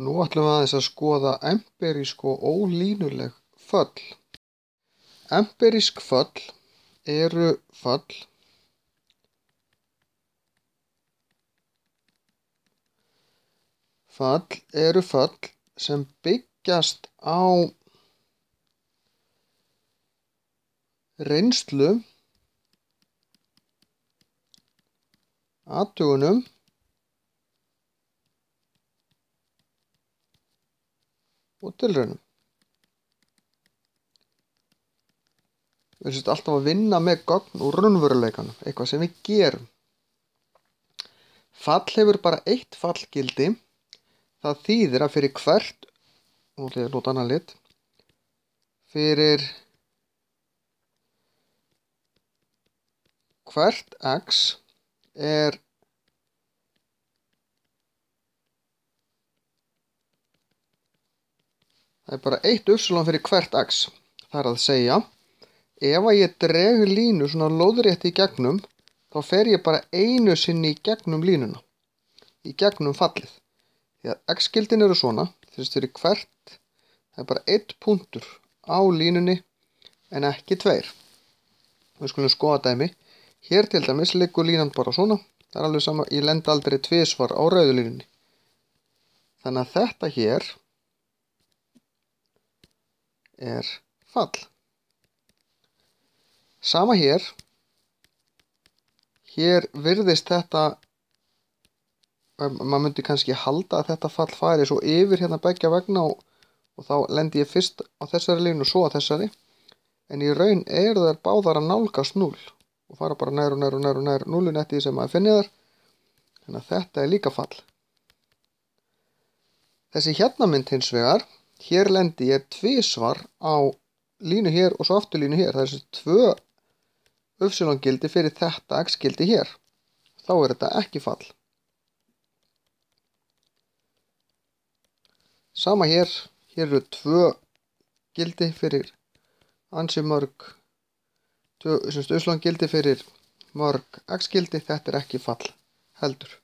Nú ætlum við aðeins að skoða empirísk og ólínuleg föll. Empirísk föll eru föll Föll eru föll sem byggjast á reynslu, athugunum og tilraunum. Við erum sérst alltaf að vinna með gögn úr raunveruleikanum, eitthvað sem við gerum. Fall hefur bara eitt fallgildi, það þýðir að fyrir hvert, nú ætlum ég að nota annan lit, fyrir hvert x er það er bara eitt uppsilon fyrir hvert x. Það er að segja, ef að ég dreg línu svona lóðrétt í gegnum, þá fer ég bara einu sinni í gegnum línuna, í gegnum fallið. Því að x-gildin eru svona, þess fyrir hvert, það er bara eitt punktur á línunni en ekki tveir. Við skulum skoða dæmi. Hér til dæmis liggur línan bara svona, það er alveg sama, ég lend aldrei tvísvar á rauðulínunni. Þannig að þetta hér er fall. Sama hér, hér virðist þetta, maður myndi kannski halda að þetta fall færi svo yfir hérna begja vegna og, og þá lendi ég fyrst á þessari línu og svo á þessari, en í raun er þær báðar að nálgast 0 og fara bara nær og nær og nær og nær 0 eftir því sem maður finnir þar, þannig að þetta er líka fall. Þessi hérna mynd hins vegar, hér lendi ég tvísvar á línu hér og svo aftur línu hér. Það er þessi tvö uppsilongildi fyrir þetta x-gildi hér. Þá er þetta ekki fall. Sama hér, hér eru tvö gildi fyrir ansi mörg, tvö uppsilongildi fyrir mörg x-gildi, þetta er ekki fall heldur.